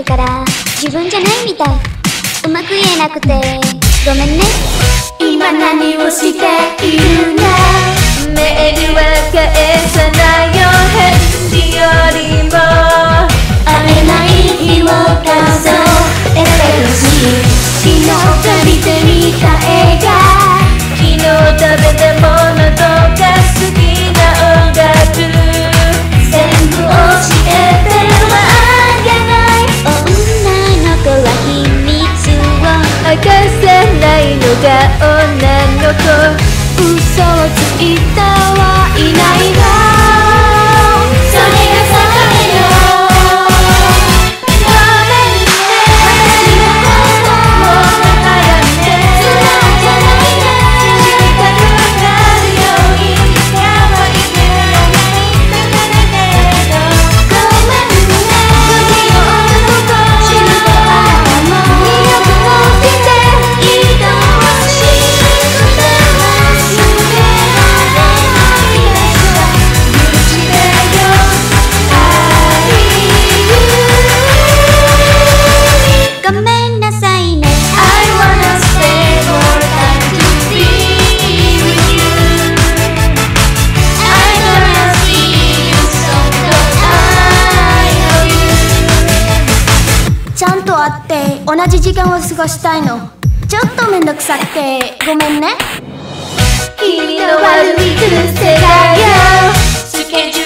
ってから自分じゃないみたい。うまく言えなくて。ごめんね。今何をしているんだ。が女の嘘をついたはいない。同じ時間を過ごしたいの。ちょっとめんどくさくて。ごめんね。君の悪いだよ。スケジュール